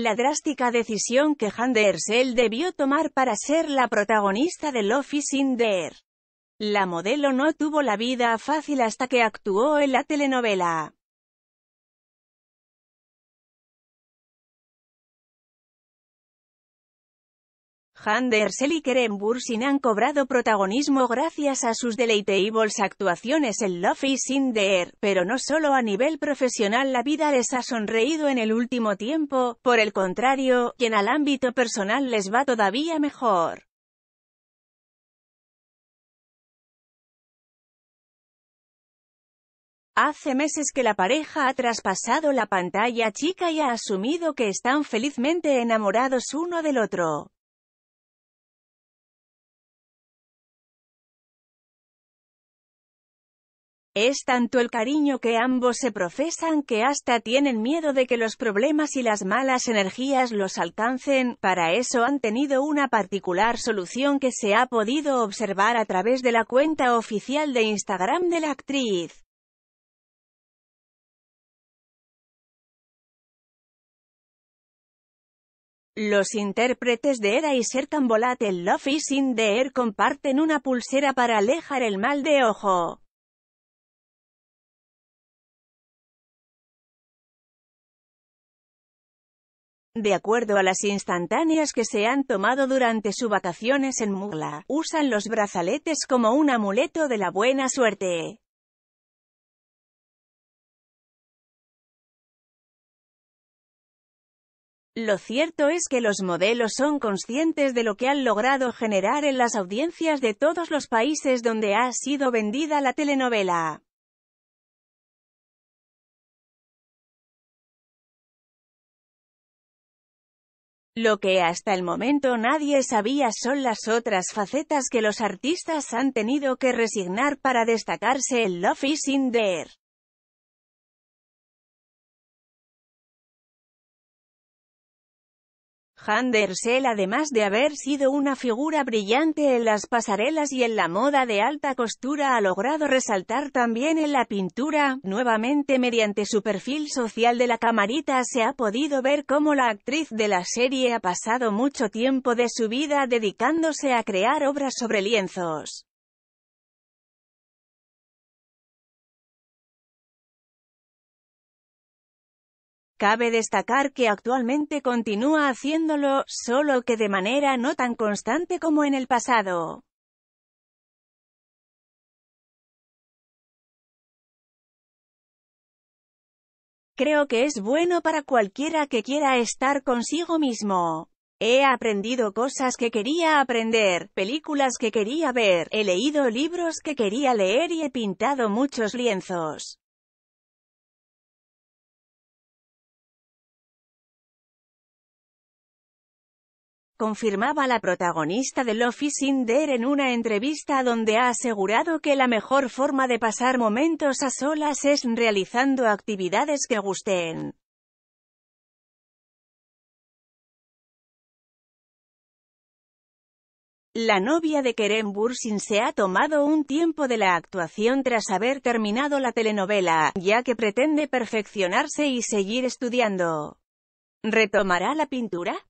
La drástica decisión que Handersel debió tomar para ser la protagonista de Love is in the La modelo no tuvo la vida fácil hasta que actuó en la telenovela. Handersel y Keren Bursin han cobrado protagonismo gracias a sus deleitables actuaciones en Love is in the Air, pero no solo a nivel profesional la vida les ha sonreído en el último tiempo, por el contrario, quien al ámbito personal les va todavía mejor. Hace meses que la pareja ha traspasado la pantalla chica y ha asumido que están felizmente enamorados uno del otro. Es tanto el cariño que ambos se profesan que hasta tienen miedo de que los problemas y las malas energías los alcancen, para eso han tenido una particular solución que se ha podido observar a través de la cuenta oficial de Instagram de la actriz. Los intérpretes de Era y Serkan Bolat en Love is in the Air comparten una pulsera para alejar el mal de ojo. De acuerdo a las instantáneas que se han tomado durante sus vacaciones en Mugla, usan los brazaletes como un amuleto de la buena suerte. Lo cierto es que los modelos son conscientes de lo que han logrado generar en las audiencias de todos los países donde ha sido vendida la telenovela. Lo que hasta el momento nadie sabía son las otras facetas que los artistas han tenido que resignar para destacarse en Love is in there. Handersel además de haber sido una figura brillante en las pasarelas y en la moda de alta costura ha logrado resaltar también en la pintura, nuevamente mediante su perfil social de la camarita se ha podido ver cómo la actriz de la serie ha pasado mucho tiempo de su vida dedicándose a crear obras sobre lienzos. Cabe destacar que actualmente continúa haciéndolo, solo que de manera no tan constante como en el pasado. Creo que es bueno para cualquiera que quiera estar consigo mismo. He aprendido cosas que quería aprender, películas que quería ver, he leído libros que quería leer y he pintado muchos lienzos. Confirmaba la protagonista de Love is in There en una entrevista donde ha asegurado que la mejor forma de pasar momentos a solas es realizando actividades que gusten. La novia de Kerem Bursin se ha tomado un tiempo de la actuación tras haber terminado la telenovela, ya que pretende perfeccionarse y seguir estudiando. ¿Retomará la pintura?